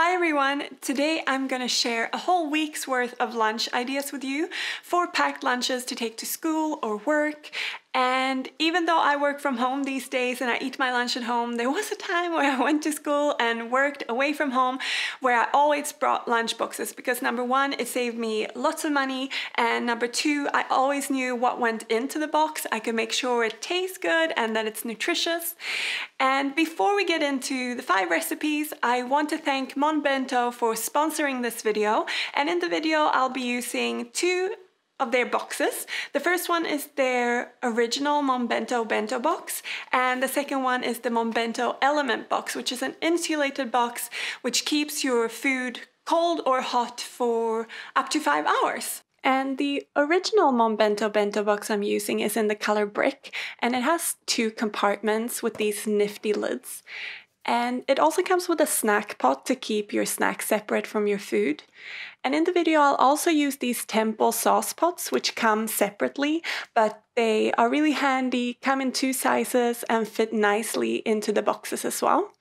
Hi everyone! Today I'm gonna share a whole week's worth of lunch ideas with you for packed lunches to take to school or work and even though I work from home these days and I eat my lunch at home, there was a time where I went to school and worked away from home where I always brought lunch boxes because number one, it saved me lots of money, and number two, I always knew what went into the box. I could make sure it tastes good and that it's nutritious. And before we get into the five recipes, I want to thank Mon Bento for sponsoring this video. And in the video, I'll be using two of their boxes. The first one is their original Mon Bento box and the second one is the Mon Bento element box which is an insulated box which keeps your food cold or hot for up to five hours. And the original Mon Bento bento box I'm using is in the color brick and it has two compartments with these nifty lids. And it also comes with a snack pot to keep your snacks separate from your food. And in the video, I'll also use these Temple sauce pots, which come separately, but they are really handy, come in two sizes, and fit nicely into the boxes as well.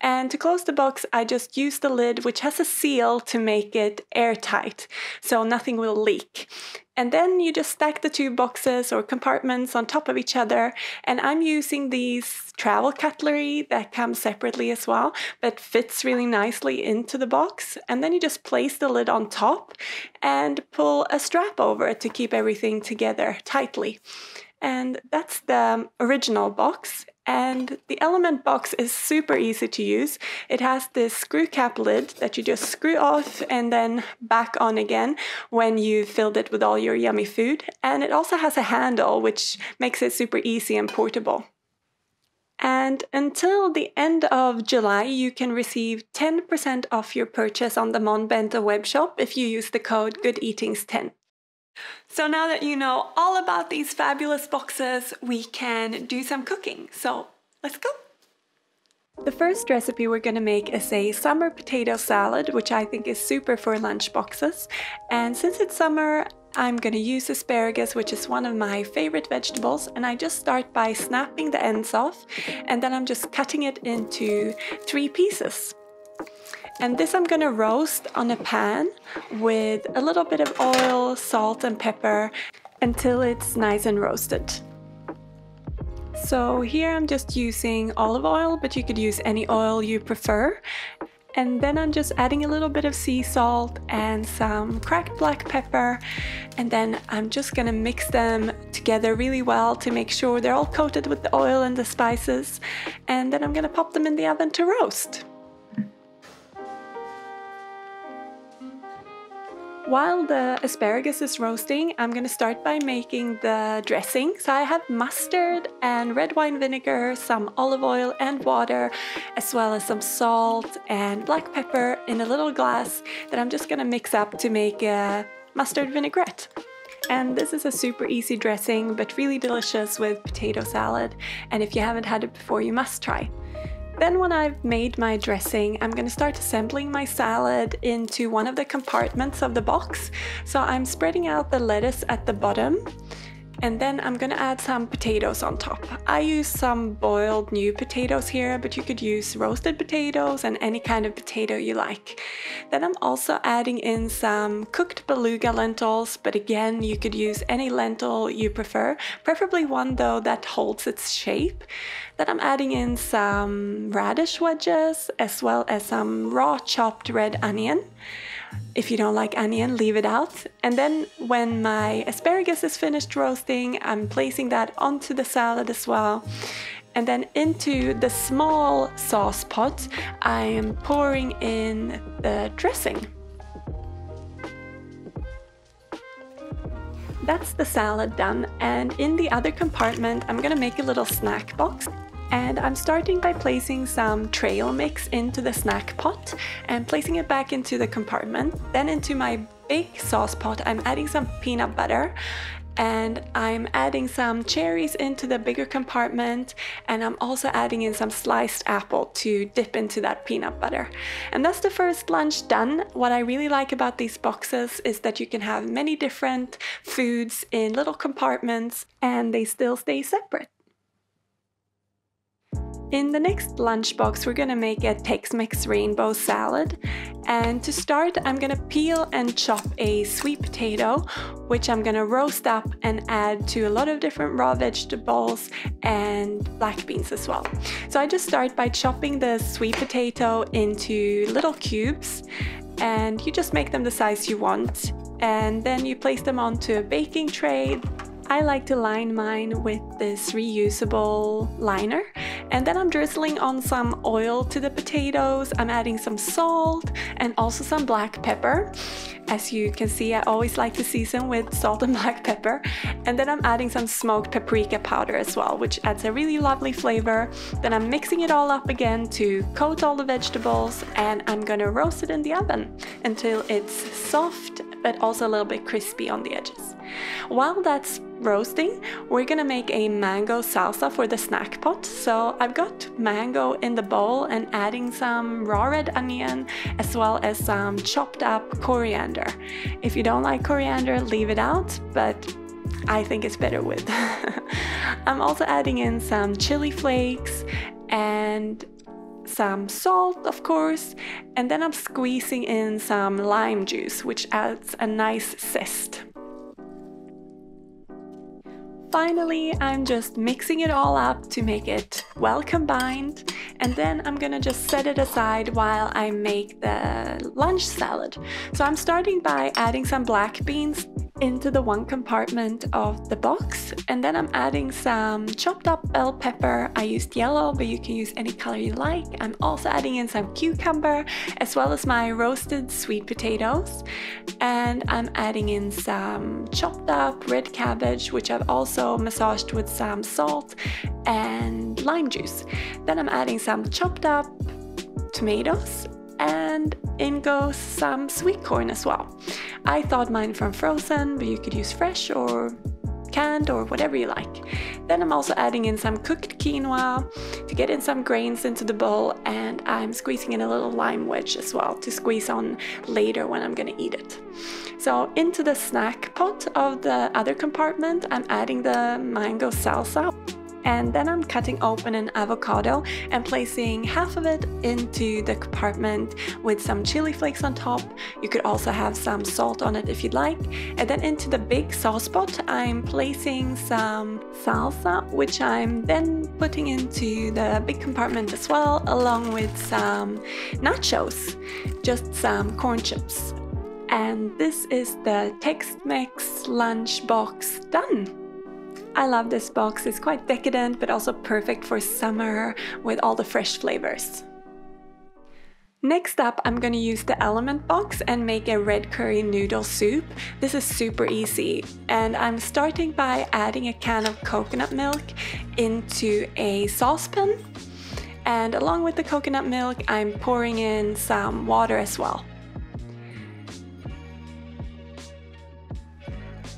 And to close the box, I just use the lid, which has a seal to make it airtight, so nothing will leak. And then you just stack the two boxes or compartments on top of each other. And I'm using these travel cutlery that comes separately as well, but fits really nicely into the box. And then you just place the lid on top and pull a strap over it to keep everything together tightly. And that's the original box. And the element box is super easy to use. It has this screw cap lid that you just screw off and then back on again when you've filled it with all your yummy food. And it also has a handle which makes it super easy and portable. And until the end of July, you can receive 10% off your purchase on the Mon Bento webshop if you use the code GOODEATINGS10. So now that you know all about these fabulous boxes, we can do some cooking. So let's go! The first recipe we're going to make is a summer potato salad, which I think is super for lunch boxes. And since it's summer, I'm going to use asparagus, which is one of my favorite vegetables, and I just start by snapping the ends off, and then I'm just cutting it into three pieces. And this I'm gonna roast on a pan with a little bit of oil, salt and pepper until it's nice and roasted. So here I'm just using olive oil, but you could use any oil you prefer. And then I'm just adding a little bit of sea salt and some cracked black pepper. And then I'm just gonna mix them together really well to make sure they're all coated with the oil and the spices. And then I'm gonna pop them in the oven to roast. While the asparagus is roasting, I'm gonna start by making the dressing. So I have mustard and red wine vinegar, some olive oil and water, as well as some salt and black pepper in a little glass that I'm just gonna mix up to make a mustard vinaigrette. And this is a super easy dressing, but really delicious with potato salad. And if you haven't had it before, you must try. Then when I've made my dressing, I'm gonna start assembling my salad into one of the compartments of the box. So I'm spreading out the lettuce at the bottom and then I'm gonna add some potatoes on top. I use some boiled new potatoes here, but you could use roasted potatoes and any kind of potato you like. Then I'm also adding in some cooked beluga lentils, but again, you could use any lentil you prefer, preferably one though that holds its shape. Then I'm adding in some radish wedges as well as some raw chopped red onion. If you don't like onion, leave it out. And then when my asparagus is finished roasting, I'm placing that onto the salad as well. And then into the small sauce pot, I am pouring in the dressing. That's the salad done and in the other compartment I'm gonna make a little snack box and I'm starting by placing some trail mix into the snack pot and placing it back into the compartment. Then into my big sauce pot, I'm adding some peanut butter and I'm adding some cherries into the bigger compartment and I'm also adding in some sliced apple to dip into that peanut butter. And that's the first lunch done. What I really like about these boxes is that you can have many different foods in little compartments and they still stay separate. In the next lunchbox, we're gonna make a Tex-Mex rainbow salad. And to start, I'm gonna peel and chop a sweet potato, which I'm gonna roast up and add to a lot of different raw vegetables and black beans as well. So I just start by chopping the sweet potato into little cubes and you just make them the size you want. And then you place them onto a baking tray I like to line mine with this reusable liner and then I'm drizzling on some oil to the potatoes. I'm adding some salt and also some black pepper. As you can see, I always like to season with salt and black pepper. And then I'm adding some smoked paprika powder as well, which adds a really lovely flavor. Then I'm mixing it all up again to coat all the vegetables and I'm gonna roast it in the oven until it's soft but also a little bit crispy on the edges. While that's roasting, we're gonna make a mango salsa for the snack pot. So I've got mango in the bowl and adding some raw red onion as well as some chopped up coriander. If you don't like coriander, leave it out, but I think it's better with. I'm also adding in some chili flakes and some salt, of course, and then I'm squeezing in some lime juice, which adds a nice zest. Finally, I'm just mixing it all up to make it well combined and then I'm gonna just set it aside while I make the lunch salad. So I'm starting by adding some black beans into the one compartment of the box and then I'm adding some chopped up bell pepper. I used yellow but you can use any color you like. I'm also adding in some cucumber as well as my roasted sweet potatoes and I'm adding in some chopped up red cabbage which I've also massaged with some salt and lime juice. Then I'm adding some chopped up tomatoes and in goes some sweet corn as well. I thought mine from frozen, but you could use fresh or canned or whatever you like. Then I'm also adding in some cooked quinoa to get in some grains into the bowl and I'm squeezing in a little lime wedge as well to squeeze on later when I'm gonna eat it. So into the snack pot of the other compartment I'm adding the mango salsa and then I'm cutting open an avocado and placing half of it into the compartment with some chili flakes on top. You could also have some salt on it if you'd like. And then into the big sauce pot, I'm placing some salsa, which I'm then putting into the big compartment as well, along with some nachos, just some corn chips. And this is the Tex-Mex lunch box done. I love this box, it's quite decadent but also perfect for summer with all the fresh flavors. Next up, I'm gonna use the Element box and make a red curry noodle soup. This is super easy and I'm starting by adding a can of coconut milk into a saucepan and along with the coconut milk, I'm pouring in some water as well.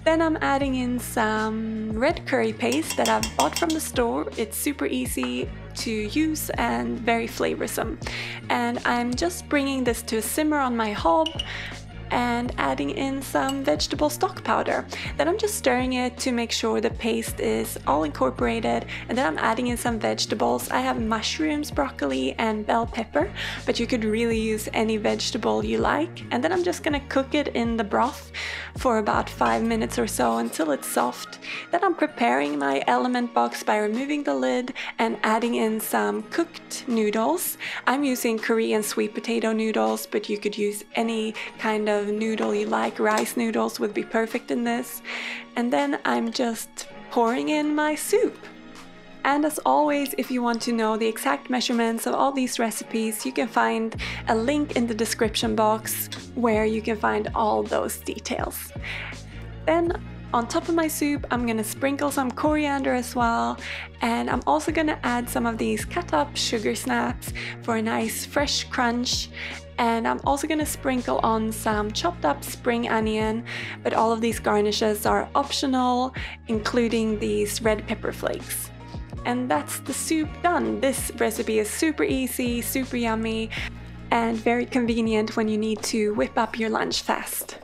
Then I'm adding in some red curry paste that I've bought from the store. It's super easy to use and very flavorsome. And I'm just bringing this to a simmer on my hob and adding in some vegetable stock powder. Then I'm just stirring it to make sure the paste is all incorporated and then I'm adding in some vegetables. I have mushrooms, broccoli and bell pepper, but you could really use any vegetable you like. And then I'm just gonna cook it in the broth for about five minutes or so until it's soft. Then I'm preparing my element box by removing the lid and adding in some cooked noodles. I'm using Korean sweet potato noodles, but you could use any kind of noodle you like. Rice noodles would be perfect in this. And then I'm just pouring in my soup. And as always, if you want to know the exact measurements of all these recipes, you can find a link in the description box where you can find all those details. Then on top of my soup, I'm gonna sprinkle some coriander as well, and I'm also gonna add some of these cut up sugar snaps for a nice fresh crunch. And I'm also gonna sprinkle on some chopped up spring onion, but all of these garnishes are optional, including these red pepper flakes. And that's the soup done. This recipe is super easy, super yummy, and very convenient when you need to whip up your lunch fast.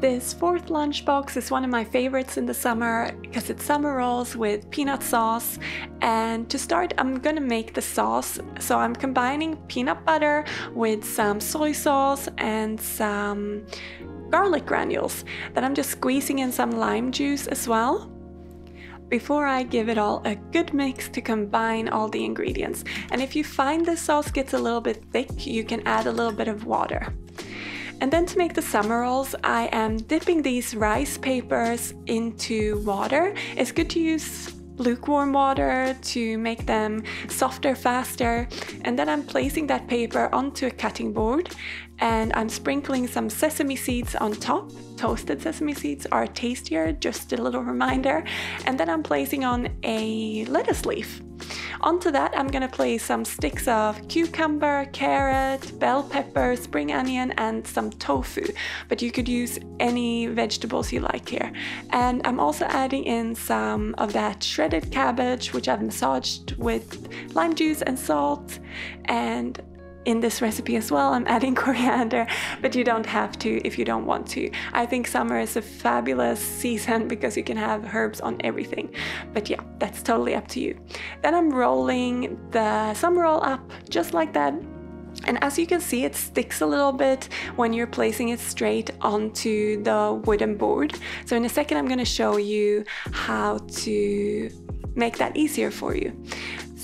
This fourth lunchbox is one of my favorites in the summer because it's summer rolls with peanut sauce. And to start, I'm gonna make the sauce. So I'm combining peanut butter with some soy sauce and some garlic granules. Then I'm just squeezing in some lime juice as well before I give it all a good mix to combine all the ingredients. And if you find the sauce gets a little bit thick, you can add a little bit of water. And then to make the summer rolls, I am dipping these rice papers into water. It's good to use lukewarm water to make them softer faster and then I'm placing that paper onto a cutting board and I'm sprinkling some sesame seeds on top. Toasted sesame seeds are tastier, just a little reminder. And then I'm placing on a lettuce leaf. Onto that, I'm gonna place some sticks of cucumber, carrot, bell pepper, spring onion, and some tofu. But you could use any vegetables you like here. And I'm also adding in some of that shredded cabbage, which I've massaged with lime juice and salt. And in this recipe as well. I'm adding coriander, but you don't have to if you don't want to. I think summer is a fabulous season because you can have herbs on everything. But yeah, that's totally up to you. Then I'm rolling the summer roll up just like that and as you can see, it sticks a little bit when you're placing it straight onto the wooden board. So in a second, I'm gonna show you how to make that easier for you.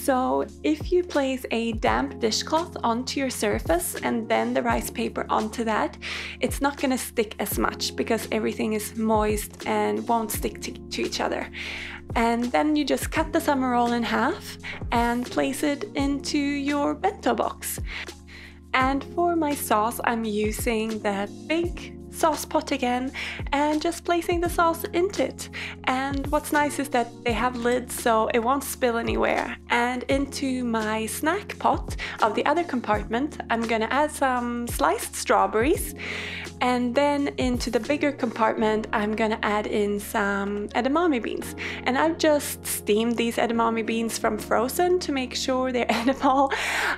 So if you place a damp dishcloth onto your surface and then the rice paper onto that, it's not gonna stick as much because everything is moist and won't stick to, to each other. And then you just cut the summer roll in half and place it into your bento box. And for my sauce, I'm using the big sauce pot again and just placing the sauce into it. And what's nice is that they have lids so it won't spill anywhere. And into my snack pot of the other compartment, I'm gonna add some sliced strawberries and then into the bigger compartment, I'm gonna add in some edamame beans. And I've just steamed these edamame beans from frozen to make sure they're edible.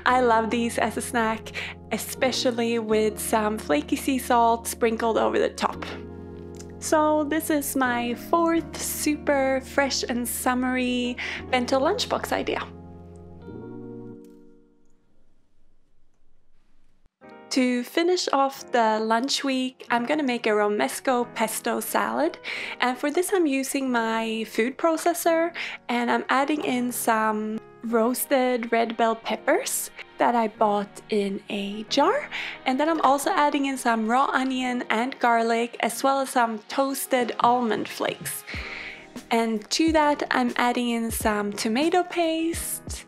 I love these as a snack, especially with some flaky sea salt sprinkled over the top. So this is my fourth super fresh and summery bento lunchbox idea. To finish off the lunch week, I'm gonna make a romesco pesto salad. And for this, I'm using my food processor and I'm adding in some roasted red bell peppers that I bought in a jar. And then I'm also adding in some raw onion and garlic as well as some toasted almond flakes. And to that, I'm adding in some tomato paste,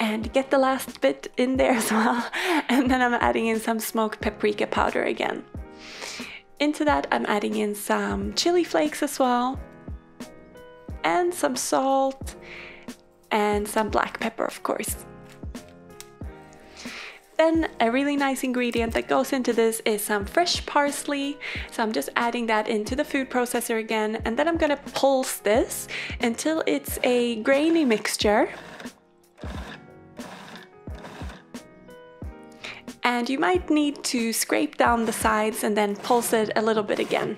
and get the last bit in there as well. And then I'm adding in some smoked paprika powder again. Into that I'm adding in some chili flakes as well and some salt and some black pepper of course. Then a really nice ingredient that goes into this is some fresh parsley. So I'm just adding that into the food processor again and then I'm gonna pulse this until it's a grainy mixture and you might need to scrape down the sides and then pulse it a little bit again.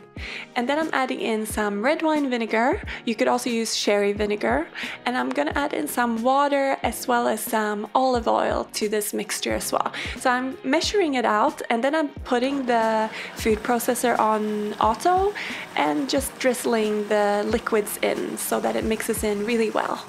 And then I'm adding in some red wine vinegar. You could also use sherry vinegar. And I'm gonna add in some water as well as some olive oil to this mixture as well. So I'm measuring it out and then I'm putting the food processor on auto and just drizzling the liquids in so that it mixes in really well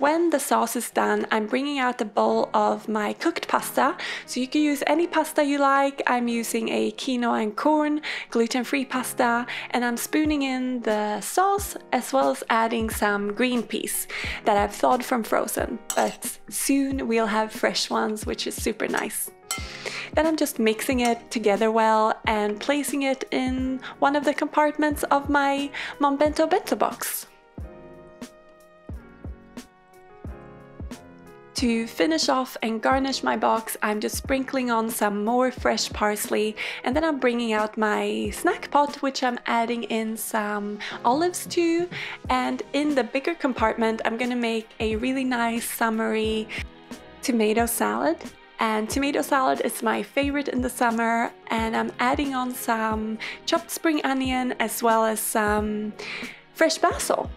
when the sauce is done, I'm bringing out a bowl of my cooked pasta. So you can use any pasta you like. I'm using a quinoa and corn gluten-free pasta and I'm spooning in the sauce as well as adding some green peas that I've thawed from frozen. But soon we'll have fresh ones, which is super nice. Then I'm just mixing it together well and placing it in one of the compartments of my Mon Bento bento box. To finish off and garnish my box, I'm just sprinkling on some more fresh parsley and then I'm bringing out my snack pot which I'm adding in some olives to and in the bigger compartment I'm gonna make a really nice summery tomato salad And tomato salad is my favorite in the summer and I'm adding on some chopped spring onion as well as some fresh basil.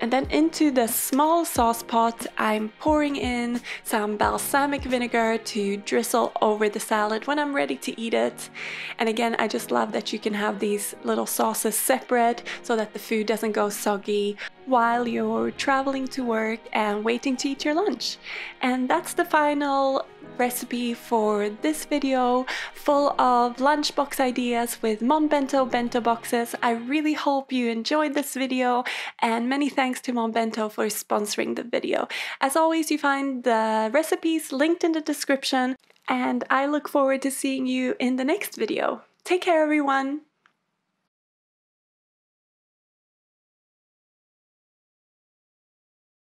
And then into the small sauce pot, I'm pouring in some balsamic vinegar to drizzle over the salad when I'm ready to eat it. And again, I just love that you can have these little sauces separate so that the food doesn't go soggy while you're traveling to work and waiting to eat your lunch. And that's the final recipe for this video full of lunchbox ideas with Mon Bento boxes. I really hope you enjoyed this video and many thanks to Mon Bento for sponsoring the video. As always, you find the recipes linked in the description and I look forward to seeing you in the next video. Take care everyone!